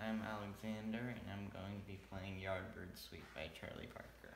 I'm Alexander, and I'm going to be playing Yardbird Suite by Charlie Parker.